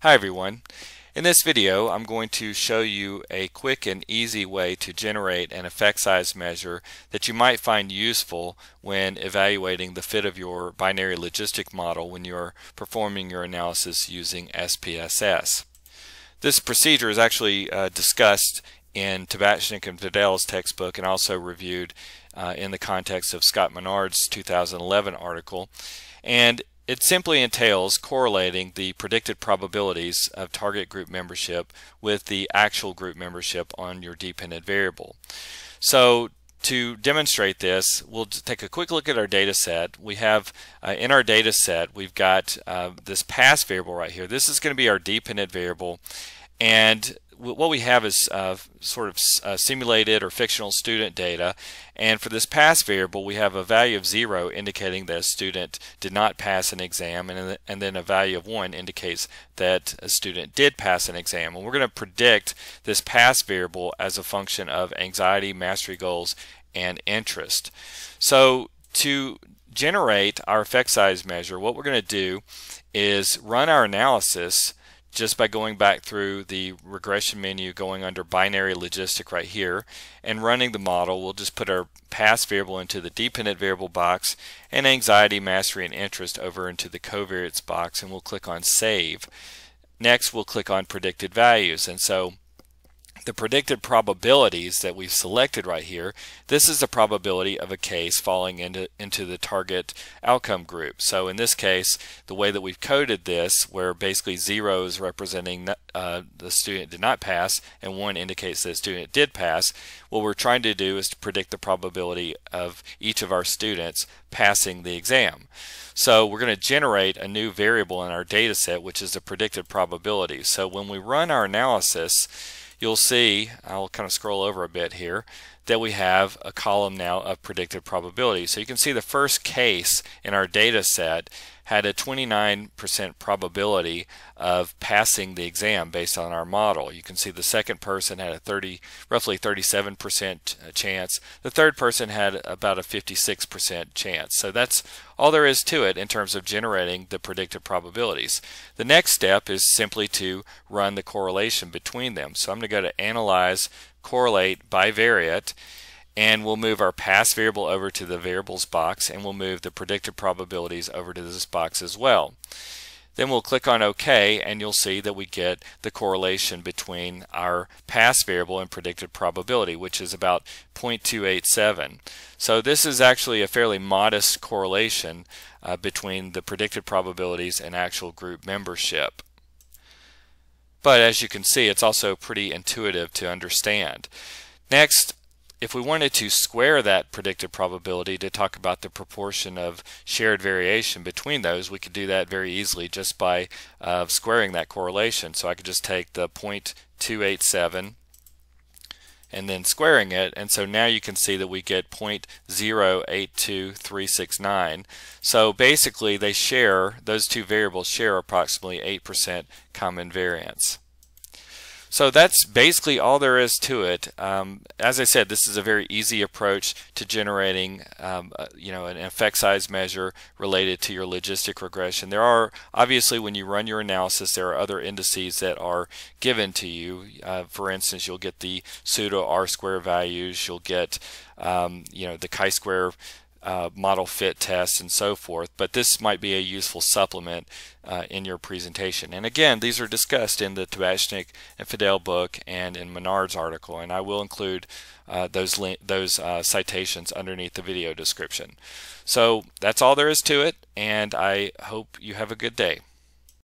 Hi everyone. In this video I'm going to show you a quick and easy way to generate an effect size measure that you might find useful when evaluating the fit of your binary logistic model when you're performing your analysis using SPSS. This procedure is actually uh, discussed in Tabachnick and Fidell's textbook and also reviewed uh, in the context of Scott Menard's 2011 article and it simply entails correlating the predicted probabilities of target group membership with the actual group membership on your dependent variable. So to demonstrate this, we'll take a quick look at our data set. We have uh, in our data set, we've got uh, this pass variable right here. This is going to be our dependent variable and what we have is uh, sort of uh, simulated or fictional student data and for this pass variable we have a value of 0 indicating that a student did not pass an exam and, and then a value of 1 indicates that a student did pass an exam and we're going to predict this pass variable as a function of anxiety, mastery goals, and interest. So to generate our effect size measure what we're going to do is run our analysis just by going back through the regression menu, going under binary logistic right here, and running the model, we'll just put our pass variable into the dependent variable box and anxiety, mastery, and interest over into the covariates box, and we'll click on save. Next, we'll click on predicted values, and so the predicted probabilities that we've selected right here, this is the probability of a case falling into, into the target outcome group. So in this case, the way that we've coded this, where basically zero is representing uh, the student did not pass and one indicates that the student did pass, what we're trying to do is to predict the probability of each of our students passing the exam. So we're going to generate a new variable in our data set, which is the predicted probability. So when we run our analysis, you'll see, I'll kind of scroll over a bit here, that we have a column now of predicted probability. So you can see the first case in our data set had a 29% probability of passing the exam based on our model. You can see the second person had a 30, roughly 37% uh, chance. The third person had about a 56% chance. So that's all there is to it in terms of generating the predicted probabilities. The next step is simply to run the correlation between them. So I'm going to go to Analyze, Correlate, Bivariate, and we'll move our pass variable over to the variables box and we'll move the predicted probabilities over to this box as well. Then we'll click on OK and you'll see that we get the correlation between our pass variable and predicted probability which is about 0.287. So this is actually a fairly modest correlation uh, between the predicted probabilities and actual group membership. But as you can see it's also pretty intuitive to understand. Next if we wanted to square that predicted probability to talk about the proportion of shared variation between those, we could do that very easily just by uh, squaring that correlation. So I could just take the 0.287 and then squaring it. And so now you can see that we get 0.082369 so basically they share those two variables share approximately 8% common variance so that's basically all there is to it. Um, as I said, this is a very easy approach to generating, um, uh, you know, an effect size measure related to your logistic regression. There are obviously, when you run your analysis, there are other indices that are given to you. Uh, for instance, you'll get the pseudo R-square values. You'll get, um, you know, the chi-square uh, model fit tests and so forth, but this might be a useful supplement uh, in your presentation. And again, these are discussed in the Tabachnick and Fidell book and in Menard's article, and I will include uh, those those uh, citations underneath the video description. So that's all there is to it, and I hope you have a good day.